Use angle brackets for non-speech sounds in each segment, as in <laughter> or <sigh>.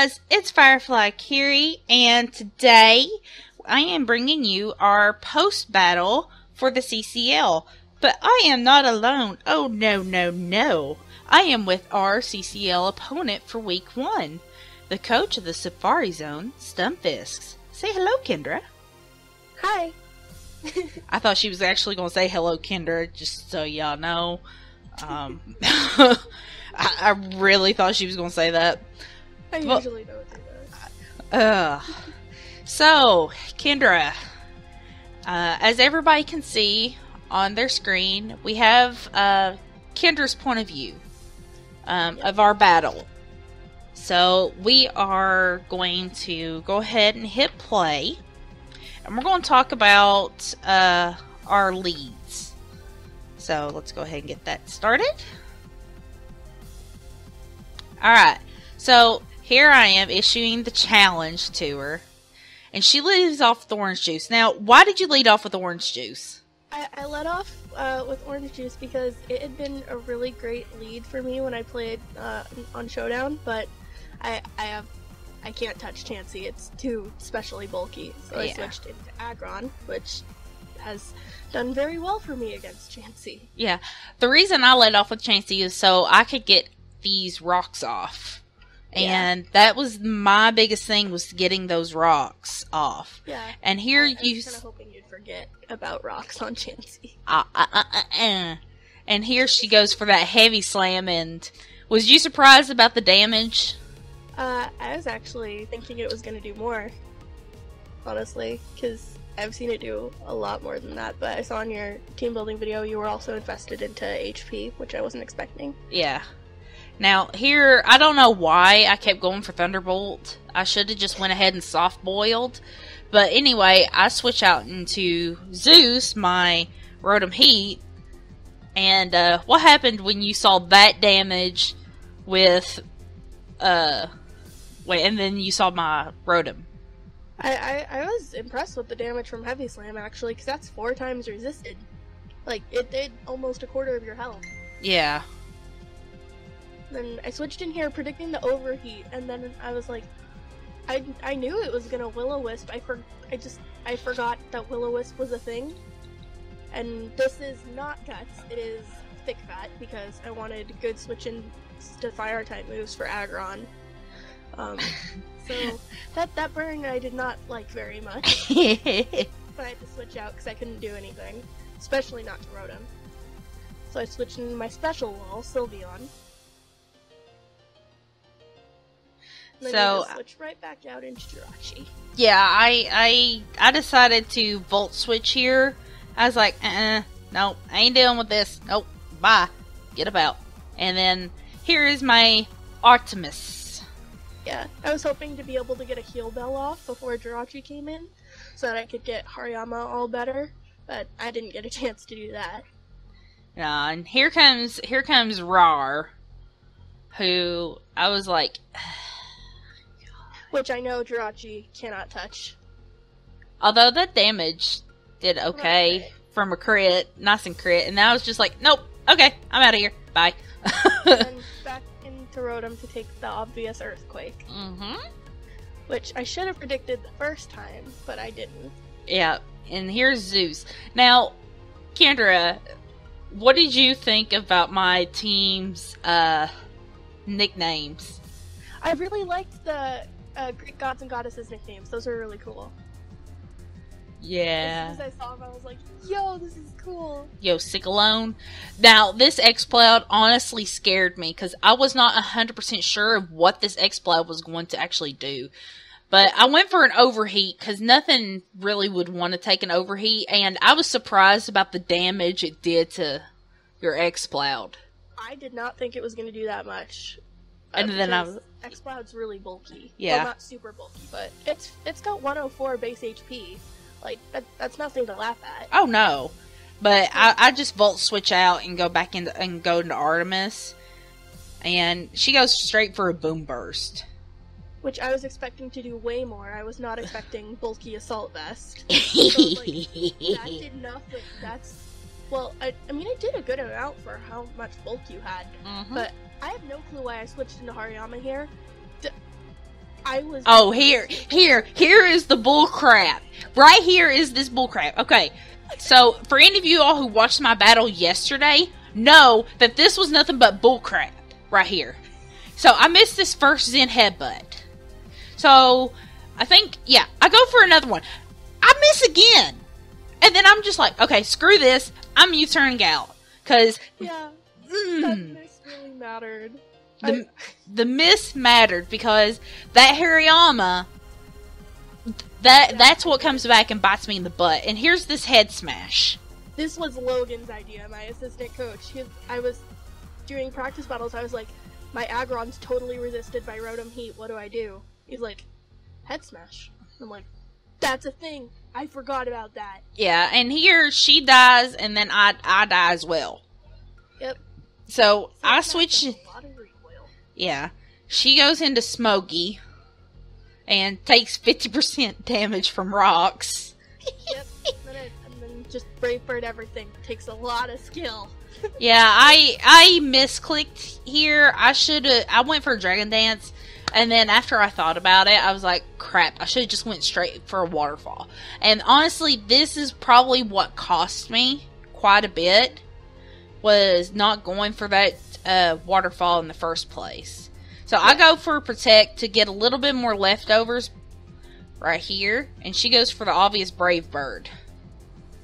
guys, it's Firefly Kiri, and today I am bringing you our post battle for the CCL. But I am not alone. Oh, no, no, no. I am with our CCL opponent for week one, the coach of the Safari Zone, Stunfisks. Say hello, Kendra. Hi. <laughs> I thought she was actually going to say hello, Kendra, just so y'all know. Um, <laughs> I, I really thought she was going to say that. I Well- usually don't do that. Ugh. So, Kendra, uh, as everybody can see on their screen, we have uh, Kendra's point of view um, of our battle. So, we are going to go ahead and hit play, and we're going to talk about uh, our leads. So, let's go ahead and get that started. Alright, so here I am issuing the challenge to her, and she leaves off with orange juice. Now, why did you lead off with orange juice? I, I let off uh, with orange juice because it had been a really great lead for me when I played uh, on Showdown, but I I have I can't touch Chansey. It's too specially bulky, so I switched into Aggron, which has done very well for me against Chansey. Yeah, the reason I led off with Chansey is so I could get these rocks off. Yeah. And that was my biggest thing was getting those rocks off. Yeah. And here I, you I was kind of hoping you'd forget about rocks on Chansey. uh, uh, uh, uh, uh. and here she goes for that heavy slam and was you surprised about the damage? Uh, I was actually thinking it was going to do more, honestly, because I've seen it do a lot more than that. But I saw in your team building video you were also invested into HP, which I wasn't expecting. Yeah. Now here, I don't know why I kept going for Thunderbolt. I should have just went ahead and soft boiled. But anyway, I switch out into Zeus, my Rotom Heat. And uh, what happened when you saw that damage with uh wait, and then you saw my Rotom? I, I, I was impressed with the damage from Heavy Slam actually, because that's four times resisted. Like it did almost a quarter of your health. Yeah. Then I switched in here predicting the overheat, and then I was like, I, I knew it was gonna will o wisp. I for, I just I forgot that will o wisp was a thing. And this is not guts. It is thick fat because I wanted good switch in to fire type moves for Aggron. Um, <laughs> so that that burn I did not like very much, <laughs> but I had to switch out because I couldn't do anything, especially not to Rotom. So I switched in my special wall, Sylveon. So- just switch right back out into Jirachi. Yeah, I I I decided to volt switch here. I was like, uh, nope, I ain't dealing with this. Nope, bye, get about. And then here is my Artemis. Yeah, I was hoping to be able to get a heal bell off before Jirachi came in, so that I could get Hariyama all better. But I didn't get a <laughs> chance to do that. Uh, and here comes here comes Rar, who I was like, <sighs> Which I know Jirachi cannot touch. although that damage did okay Right. from a crit, nice and crit, and I was just like, nope, okay, I'm out of here, bye. and <laughs> back into Rotom to take the obvious earthquake, mm-hmm. which I should have predicted the first time, but I didn't. Yeah, and here's Zeus. Now, Kendra, what did you think about my team's uh nicknames? I really liked the uh, Greek gods and goddesses nicknames. Those are really cool. Yeah. As soon as I saw them, I was like, "Yo, this is cool." Yo, sick alone. Now, this Exploud honestly scared me because I was not 100% sure of what this Exploud was going to actually do. But I went for an overheat because nothing really would want to take an overheat, and I was surprised about the damage it did to your Exploud. I did not think it was going to do that much. uh, And then I was- Exploud's really bulky. Yeah. Well, not super bulky, but it's it's got 104 base HP. Like that, that's nothing to laugh at. Oh no. But I, I just volt switch out and go back into and go into Artemis. And she goes straight for a boom burst. Which I was expecting to do way more. I was not expecting bulky assault vest. <laughs> that did nothing. That's well, I, I mean, it did a good amount for how much bulk you had. Mhm. But I have no clue why I switched into Hariyama here. D- I was. Oh, here, here, here is the bull crap. Right here is this bull crap. Okay, so for any of you all who watched my battle yesterday, know that this was nothing but bull crap right here. So I missed this first Zen headbutt. So I think, yeah, I go for another one. I miss again. And then I'm just like, okay, screw this. I'm U-turning out. Because Yeah, mm, really mattered. the, the miss mattered because that Hariyama, that that's what comes back and bites me in the butt. And here's this head smash. this was Logan's idea, my assistant coach. I was doing practice battles. I was like, my Aggron's totally resisted by Rotom Heat. What do I do? He's like, head smash. I'm like, that's a thing. I forgot about that. Yeah, and here she dies, and then I I die as well. Yep. So I switch. a lot of recoil. Yeah, she goes into Smoky, and takes fifty percent damage from rocks. Yep. and, then and then just Brave Bird everything takes a lot of skill. <laughs> Yeah, I I misclicked here. I should have. I went for Dragon Dance, and then after I thought about it, I was like, "Crap! I should have just went straight for a waterfall." And honestly, this is probably what cost me quite a bit. Was not going for that uh, waterfall in the first place. So I go for protect to get a little bit more leftovers right here, and she goes for the obvious brave bird.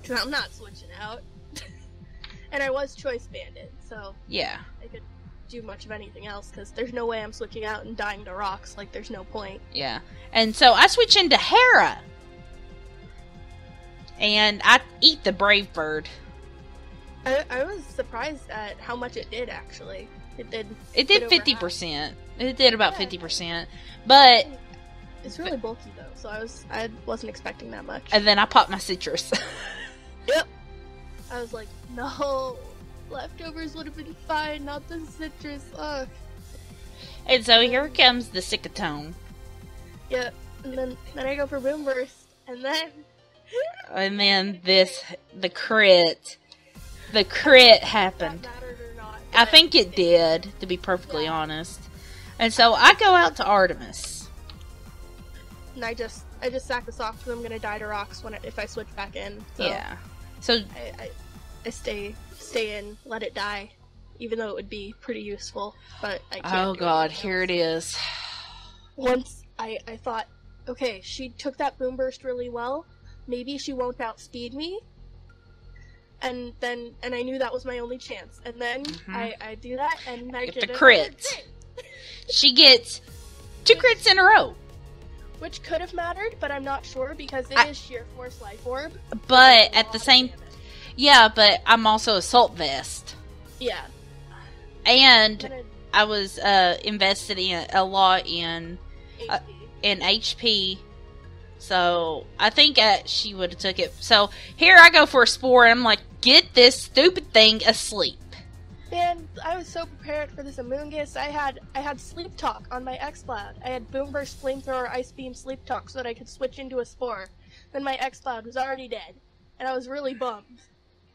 Because I'm not switching out. <laughs> and I was Choice Bandit, so Yeah. I could do much of anything else because there's no way I'm switching out and dying to rocks. Like, there's no point. Yeah. And so I switch into Hera. And I eat the brave bird. I, I was surprised at how much it did, actually. It did. It did fifty percent. It did about Yeah. fifty percent. But It's really bulky, though, so I was I wasn't expecting that much. and then I popped my citrus. <laughs> Yep. I was like, no, leftovers would have been fine, not the citrus. Ugh. and so here comes the Sickatone. Yep. And then then I go for boom burst, and then And then this the crit. The crit happened. mattered or not. I think it did, to be perfectly honest. And so I go out to Artemis. And I just I just sack this off because I'm gonna die to rocks when I, if I switch back in. So Yeah. So I, I I stay stay in, let it die, even though it would be pretty useful. But I can't. Oh god, here it is. once I, I thought, okay, she took that boom burst really well. Maybe she won't outspeed me. And then, and I knew that was my only chance. And then Mhm. I, I do that, and I Get get the crit. crit, <laughs> She gets two crits in a row. which could have mattered, but I'm not sure because it is I- sheer force life orb. But at the same. Yeah, but I'm also assault vest. yeah. And then it- I was uh invested in a lot in Uh, in HP. So I think uh, she would have took it. So here I go for a spore, and I'm like, get this stupid thing asleep. Man, I was so prepared for this Amoonguss. I had I had sleep talk on my Exploud. I had Boom Burst, Flamethrower, Ice Beam, Sleep Talk so that I could switch into a Spore. Then my Exploud was already dead, and I was really bummed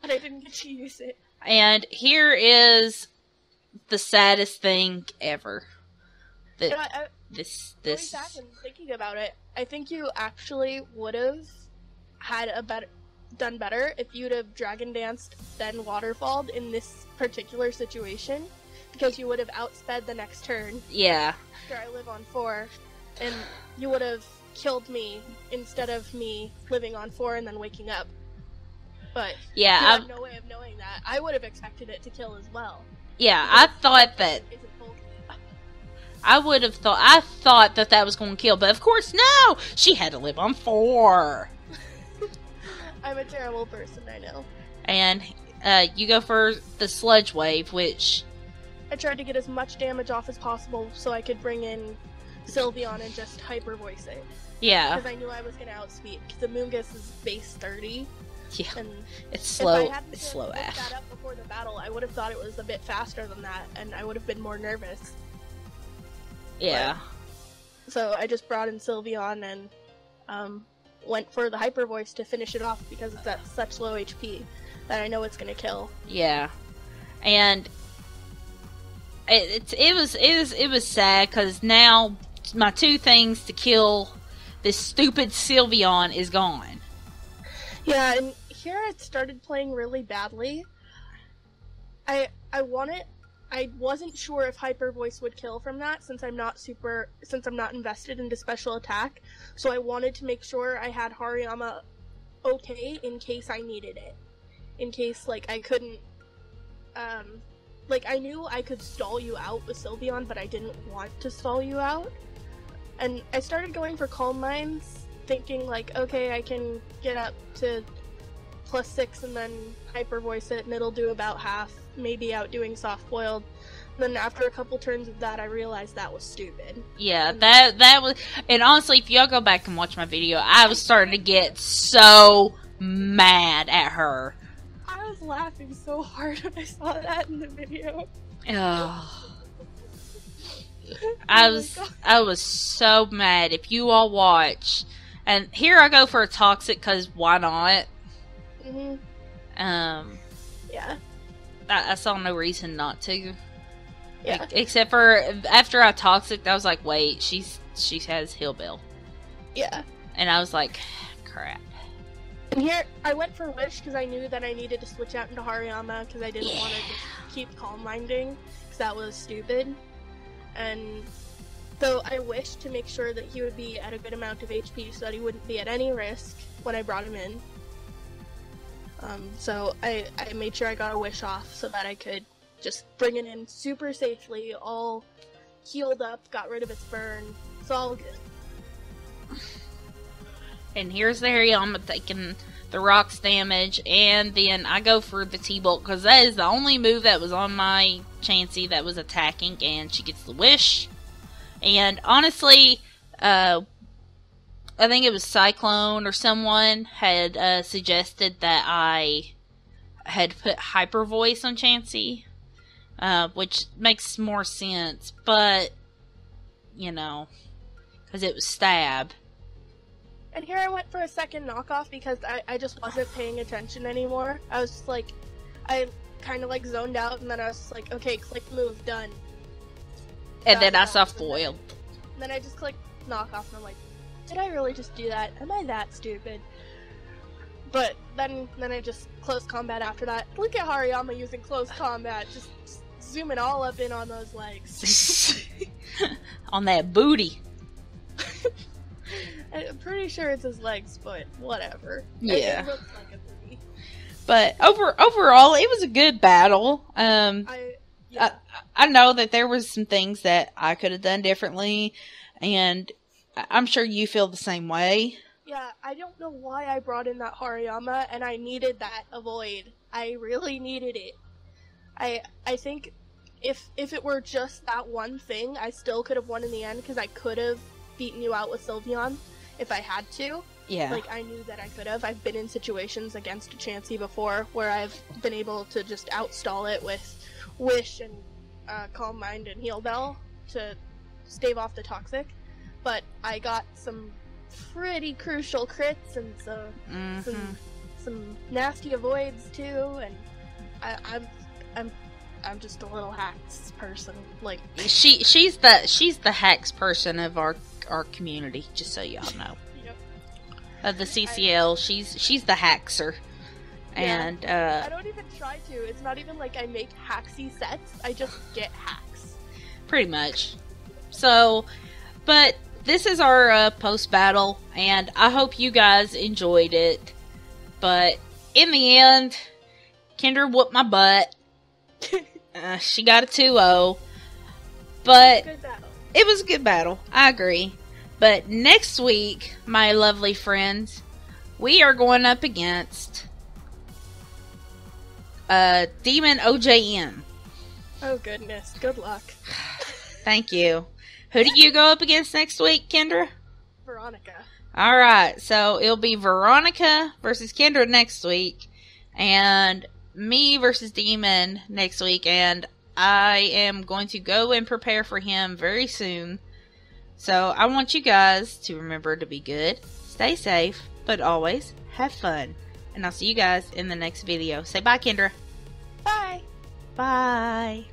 that I didn't get to use it. And here is the saddest thing ever. I, I, this going this back and thinking about it, I think you actually would have had a better done better if you'd have Dragon Danced then Waterfalled in this particular situation, because you would have outsped the next turn. yeah after I live on four, and you would have killed me instead of me living on four and then waking up. But yeah I have no way of knowing that. I would have expected it to kill as well. yeah I thought that Isn't. I would have thought I thought that that was going to kill, but of course no. She had to live on four. <laughs> I'm a terrible person, I know. And uh, you go for the sludge wave, which I tried to get as much damage off as possible so I could bring in Sylveon and just hyper voice it. yeah Because I knew I was going to outspeed. Because the Moongus is base 30. yeah And it's if slow I hadn't it's slow that up before the battle, I would have thought it was a bit faster than that. And I would have been more nervous. Yeah So I just brought in Sylveon and um, went for the Hyper Voice to finish it off because it's at such low HP that I know it's gonna kill. yeah, and it, it's it was it was it was sad because now my two things to kill this stupid Sylveon is gone. Yeah, and here it started playing really badly. I I wanted I wasn't sure if Hyper Voice would kill from that since I'm not super since I'm not invested into special attack. So I wanted to make sure I had Hariyama okay in case I needed it. In case like I couldn't um like I knew I could stall you out with Sylveon, but I didn't want to stall you out. And I started going for Calm Minds, thinking like, okay, I can get up to plus six and then hyper voice it and it'll do about half, maybe outdoing soft boiled. Then after a couple turns of that I realized that was stupid. Yeah, that that was and honestly if y'all go back and watch my video, I was starting to get so mad at her. I was laughing so hard when I saw that in the video. Ugh. <laughs> I Oh was God. I was so mad. If you all watch, and here I go for a toxic because why not? Mhm. Um, Yeah. I, I saw no reason not to. Yeah. E- Except for after I toxic, I was like, wait, she's she has Heal Bell, Yeah. and I was like, crap. And here, I went for Wish because I knew that I needed to switch out into Hariyama because I didn't Yeah. want to just keep calm minding because that was stupid. And so I wished to make sure that he would be at a good amount of HP so that he wouldn't be at any risk when I brought him in. Um, so I, I made sure I got a Wish off so that I could just bring it in super safely, all healed up, got rid of its burn. It's all good. <laughs> And here's the Hariyama taking the rocks damage, and then I go for the T-Bolt because that is the only move that was on my Chansey that was attacking, and she gets the wish. And honestly, uh, I think it was Sykelone or someone had uh, suggested that I had put Hyper Voice on Chansey, uh, which makes more sense, but you know, because it was stab. And here I went for a second knockoff because I, I just wasn't paying attention anymore. I was just like, I kind of like zoned out, and then I was like, okay, click move, done. And then I saw foil. And then I just clicked knockoff, and I'm like, did I really just do that? Am I that stupid? But then then I just close combat after that. Look at Hariyama using close combat, just zooming all up in on those legs. <laughs> on that booty. <laughs> I'm pretty sure it's his legs, but whatever. Yeah. It looks like. But over overall, it was a good battle. Um, I yeah. I know that there was some things that I could have done differently, and I- I'm sure you feel the same way. Yeah, I don't know why I brought in that Hariyama, and I needed that avoid. I really needed it. I I think if if it were just that one thing, I still could have won in the end because I could have beaten you out with Sylveon if I had to. Yeah. Like I knew that I could have. I've been in situations against a Chansey before where I've been able to just outstall it with Wish and uh, Calm Mind and Heal Bell to stave off the toxic. But I got some pretty crucial crits and so, Mhm. some some nasty avoids too. And I, I'm I'm I'm just a little hacks person. Like She she's the she's the hacks person of our our community. Just so y'all know, <laughs> know, of the CCL, she's she's the hackser, Yeah. and I uh, don't even try to. It's not even like I make hacksy sets. I just get hacks. pretty much. So, but this is our uh, post battle, and I hope you guys enjoyed it. But in the end, Kendra whooped my butt. <laughs> Uh, she got a 2 0. But it was a good battle. I agree. But next week, my lovely friends, we are going up against uh, Demon OJM. Oh goodness. Good luck, <sighs> Thank you. Who do you go up against next week, Kendra? Veronica. All right, so it'll be Veronica versus Kendra next week, and me versus Demon next week, and I am going to go and prepare for him very soon. So I want you guys to remember to be good, stay safe, but always have fun. And I'll see you guys in the next video. Say bye, Kendra. Bye. Bye.